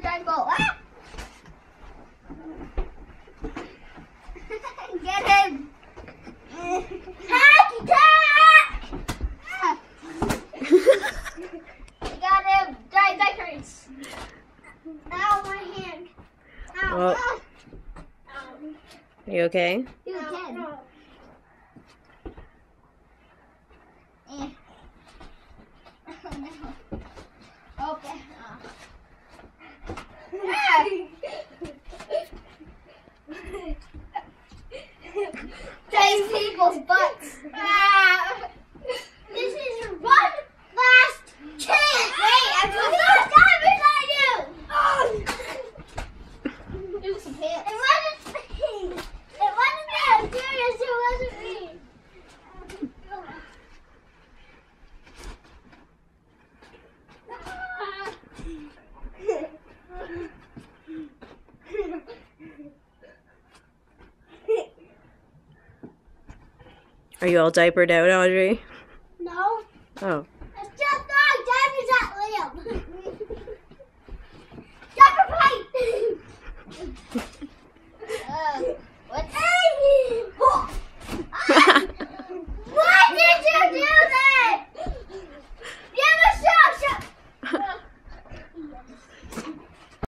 Trying to try goal. Ah! Get him! Hacky tack! I got him. Die, die, hurts. Ow, my hand. Ow. Well. ow. Are you okay? You can. Eh. Oh, no. Okay. Ah. These people's butts. This is your one last chance. Wait, I'm just not diving on you. Oh. It wasn't Are you all diapered out, Audrey? No, Oh. it's just not diving at Liam.